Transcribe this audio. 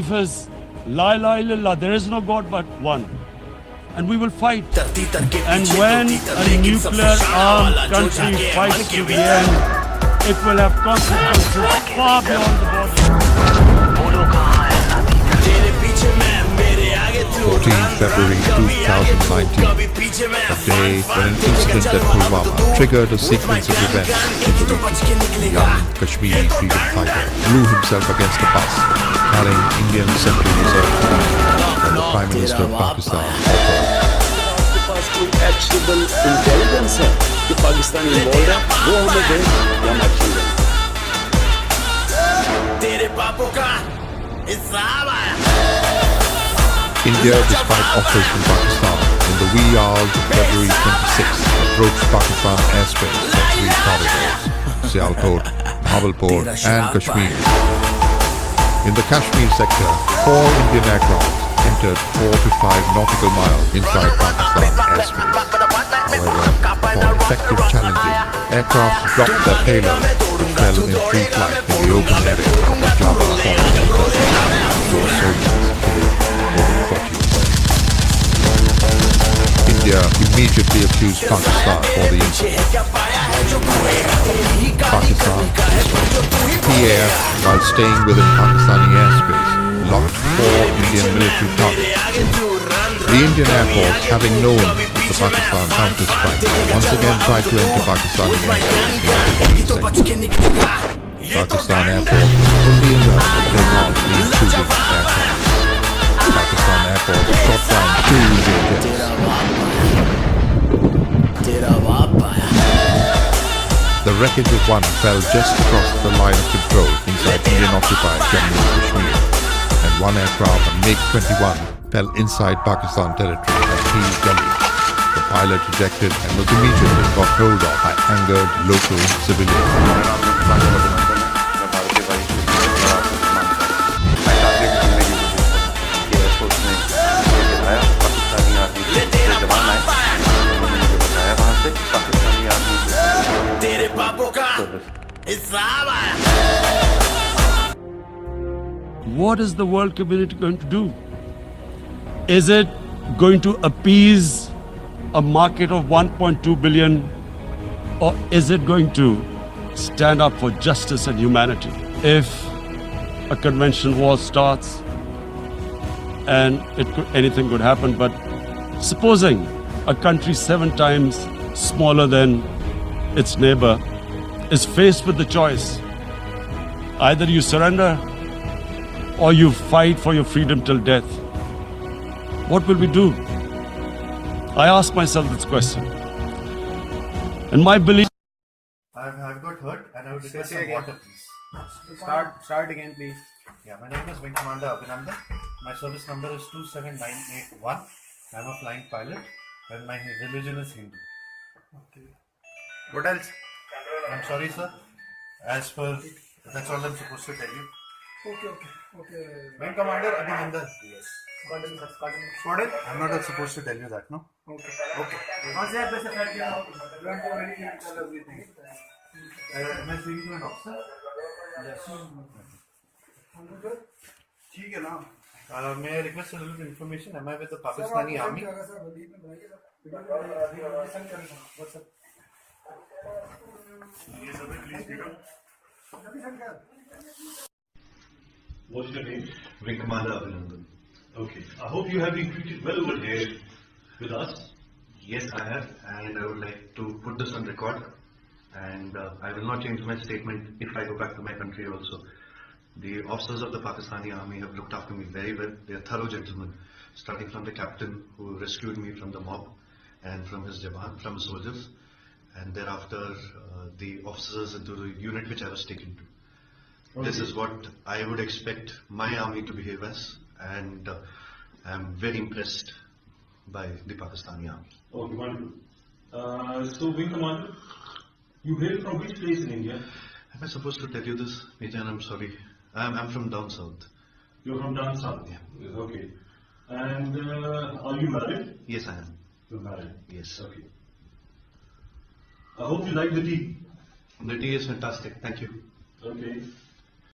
belief is La ilaha illallah, there is no God but one. And we will fight. And when a nuclear armed country fights to the end, it will have consequences far beyond the border. 14 February 2019, a day when an incident at Pulwama triggered a sequence of events in the region. Young Kashmiri freedom fighter blew himself against a bus telling Indian Central Reserve Bank and the Prime Minister of Pakistan. Actionable intelligence है कि Pakistan involve India, despite offers from Pakistan, in the wee hours of February 26, approached Pakistan airspace at three corridors, Sialkot, Bahawalpur and Kashmir. In the Kashmir sector, four Indian aircraft entered 4 to 5 nautical miles inside Pakistan airspace. However, upon effective challenging, aircraft dropped their payload which fell in free flight in the open area of the Jaba. Those soldiers killed more than 40. India immediately accused Pakistan for the incident. Pakistan PAF, while staying within Pakistani airspace, locked four Indian military targets. The Indian Air Force, having known of the Pakistan counter-strike, once again tried to enter Pakistani airspace. Pakistan Air Force only enough to bring on the intruding aircraft. Pakistan Air Force shot down two Indian The wreckage of one fell just across the line of control inside Indian-occupied Jammu and Kashmir, and one aircraft, a MiG-21, fell inside Pakistan territory at Peel Gully. The pilot ejected and was immediately got hold of by angered local civilians. What is the world community going to do? Is it going to appease a market of 1.2 billion or is it going to stand up for justice and humanity? If a conventional war starts and it could, anything could happen, but supposing a country seven times smaller than its neighbor is faced with the choice either you surrender or you fight for your freedom till death. What will we do? I ask myself this question. And my belief I've, I've got hurt and I would request Say some again. water, please. Start start again, please. Yeah, my name is Wing Commander Abhinandan. My service number is 27981. I'm a flying pilot and my religion is Hindu. Okay. What else? I'm sorry, sir. As per, that's all I'm supposed to tell you. Okay, okay, okay. Main commander Abhinandan. Yes. Squadron, squadron. Squadron? I'm not supposed to tell you that, no? Okay. Okay. Once you have this effect, you know, you have already tell everything. Uh, am I speaking to an officer? Yes. ठीक है ना मैं request कर लूँ information M I with the Pakistani army ये सब please ठीक है is your name? Commander Abhinandan. Okay. I hope you have been treated well over here with us. Yes, I have, and I would like to put this on record. And uh, I will not change my statement if I go back to my country also. The officers of the Pakistani army have looked after me very well. They are thorough gentlemen, starting from the captain who rescued me from the mob and from his jawan, from his soldiers, and thereafter uh, the officers into the unit which I was taken to. This is what I would expect my army to behave as, and uh, I'm very impressed by the Pakistani army. Okay, wonderful. Uh, so, Wing Commander, you hail from which place in India? Am I supposed to tell you this, Major? I'm sorry. I'm, I'm from down south. You're from down south. Yeah. Okay. And uh, are you married? Yes, I am. You're married. Yes. Okay. I hope you like the tea. The tea is fantastic. Thank you. Okay.